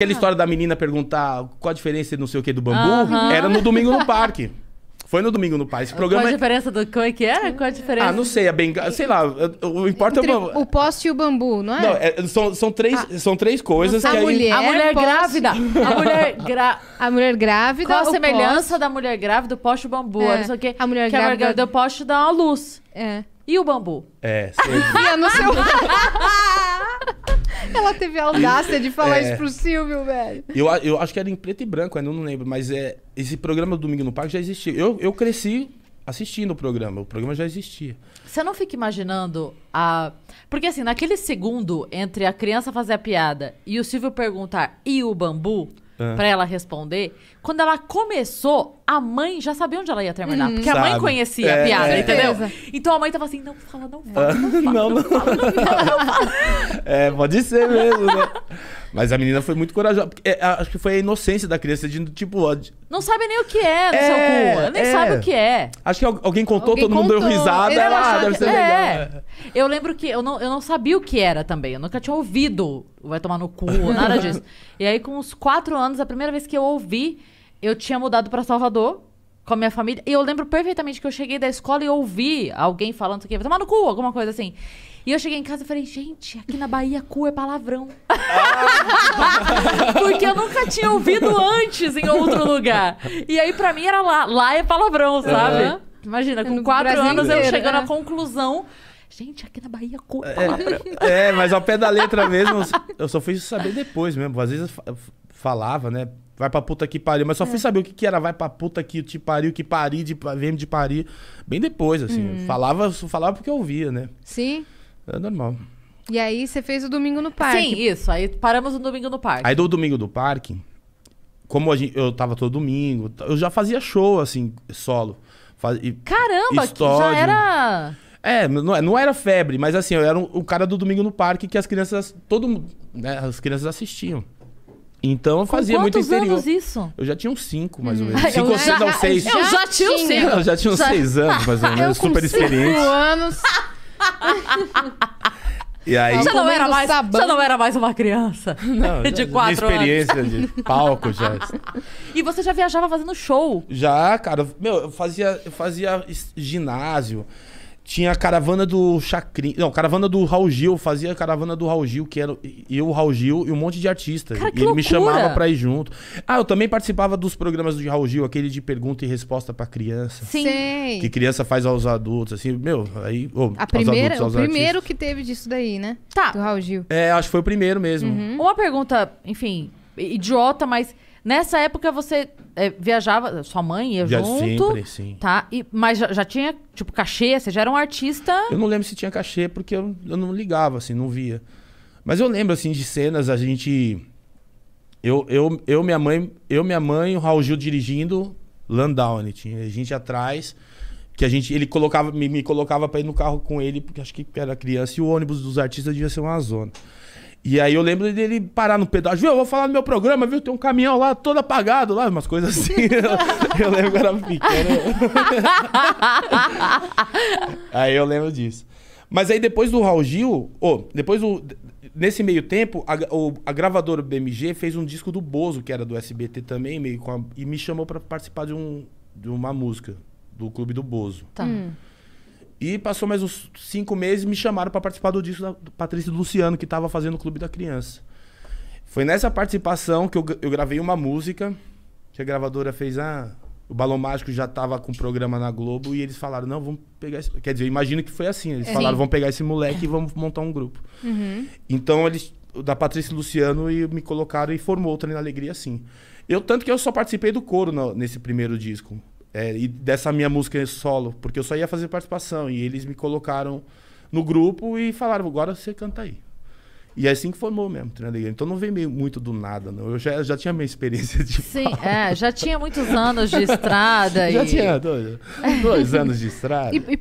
Aquela história da menina perguntar qual a diferença não sei o que do bambu, Aham. era no domingo no parque. Foi no domingo no parque. Esse programa Qual a é... diferença do. Como é que era? Qual a diferença? Ah, não sei, a benga... sei lá, o importa Entre é o poste e o bambu, não é? Não, é- são, são, três, são três coisas a que aí... mulher- A mulher poste- grávida. A mulher gra... A mulher grávida. Qual a o semelhança da mulher grávida do poste e o bambu? É, Não sei o quê. a mulher que a mulher grávida- grávida do poste dá uma luz. poste- É. E o bambu? É, sei. Fia no seu... Ela teve a audácia de falar É. isso pro Silvio, velho. eu, eu acho que era em preto e branco, ainda não lembro, mas é, esse programa do Domingo no Parque já existia. Eu, eu cresci assistindo o programa, o programa já existia. Você não fica imaginando a. Porque assim, naquele segundo entre a criança fazer a piada e o Silvio perguntar e o bambu, Ah. pra ela responder, quando ela começou, a mãe já sabia onde ela ia terminar. porque a mãe Sabe. conhecia a É. piada, Com entendeu? Então a mãe tava assim: não fala, não fala, não fala. não, não. É, pode ser mesmo, né? Mas a menina foi muito corajosa. é, acho que foi a inocência da criança, de tipo, Não sabe nem o que é no É, seu cu. Nem é. sabe o que é. Acho que al- alguém contou, Alguém todo mundo deu contou, risada. ele Ela, ah, deve que- ser É. legal. Eu lembro que eu não, eu não sabia o que era também. Eu nunca tinha ouvido o Vai Tomar no Cu, nada disso. e aí, com uns quatro anos, a primeira vez que eu ouvi, eu tinha mudado pra Salvador com a minha família. E eu lembro perfeitamente que eu cheguei da escola e ouvi alguém falando aqui, vai tomar no cu, alguma coisa assim. E eu cheguei em casa e falei, gente, aqui na Bahia, cu é palavrão. Porque eu nunca tinha ouvido antes em outro lugar. E aí, pra mim, era lá. Lá é palavrão, sabe? Imagina, com No quatro Brasil anos eu inteiro, chegando é. à conclusão. Gente, aqui na Bahia, cu é palavrão. É, mas ao pé da letra mesmo, eu só fui saber depois mesmo. Às vezes eu fa- falava, né? Vai pra puta que pariu. Mas só É. fui saber o que, que era vai pra puta que te pariu, que pari, de, vem de parir. Bem depois, assim. Hum. Eu Falava, falava porque eu ouvia, né? Sim. É normal. E aí você fez o domingo no parque. Sim, isso. Aí paramos no domingo no parque. Aí do domingo do parque, como a gente, eu tava todo domingo, eu já fazia show, assim, solo. Faz- Caramba, que já História. era. É, não, é- não era febre, mas assim, eu era um- o cara do domingo no parque que as crianças, todo mundo, né, as crianças assistiam. Então eu fazia Com muito quantos interior. anos isso? Eu já tinha uns cinco, mais ou Hum. menos. Ah, Cinco eu ou seis, não, seis. eu já tinha uns cinco. Eu já tinha uns Já- seis anos, mais ou Eu menos, com super cinco experiente. anos. E aí, Já não, era comendo mais, sabão. já não era mais uma criança não, de já- quatro minha anos. experiência de palco já. E você já viajava fazendo show. Já, cara, meu, eu fazia, eu fazia ginásio. Tinha a caravana do Chacrin. Não, caravana do Raul Gil. eu Fazia a caravana do Raul Gil, que era eu, o Raul Gil e um monte de artista. Cara, e que ele me loucura! chamava pra ir junto. Ah, eu também participava dos programas do Raul Gil, aquele de pergunta e resposta pra criança. Sim. Que Sei. criança faz aos adultos, assim, meu, aí. ô, A aos primeira, adultos, o aos primeiro artistas. que teve disso daí, né? Tá. Do Raul Gil. É, acho que foi o primeiro mesmo. Uma pergunta, enfim, idiota, mas nessa época você é, viajava, sua mãe ia Já junto. sempre, sim. Tá, e, mas já, já tinha, tipo, cachê? Você já era um artista. Eu não lembro se tinha cachê, porque eu, eu não ligava, assim, não via. Mas eu lembro, assim, de cenas, a gente. Eu, eu, eu minha mãe, eu, minha mãe, o Raul Gil dirigindo, Landauer, tinha gente atrás, que a gente, ele colocava, me, me colocava pra ir no carro com ele, porque acho que era criança, e o ônibus dos artistas devia ser uma zona. E aí eu lembro dele parar no pedágio, viu, eu vou falar no meu programa, viu, tem um caminhão lá todo apagado lá, umas coisas assim. eu, eu lembro que era pequeno. Aí eu lembro disso. Mas aí depois do Raul Gil, ô, depois do. Nesse meio tempo, a, o- a gravadora BMG fez um disco do Bozo, que era do SBT também, meio com a- e me chamou pra participar de, um, de uma música do Clube do Bozo. Tá. Hum. E passou mais uns cinco meses me chamaram pra participar do disco da do Patrícia Luciano, que tava fazendo o Clube da Criança. Foi nessa participação que eu, eu gravei uma música que a gravadora fez. Ah, o Balão Mágico já tava com o programa na Globo e eles falaram: não, vamos pegar esse. Quer dizer, eu imagino que foi assim. Eles É. falaram: vamos pegar esse moleque e vamos montar um grupo. Uhum. Então eles. Da Patrícia Luciano e me colocaram e formou o Treino Alegria assim. Eu, tanto que eu só participei do coro no- nesse primeiro disco. É, e dessa minha música solo, porque eu só ia fazer participação. E eles me colocaram no grupo e falaram, agora você canta aí. E é assim que formou mesmo, Alegria. Então não veio meio muito do nada, não. Eu já, já tinha minha experiência de Sim, é, já tinha muitos anos de estrada Já e... tinha dois, dois anos de estrada. E, e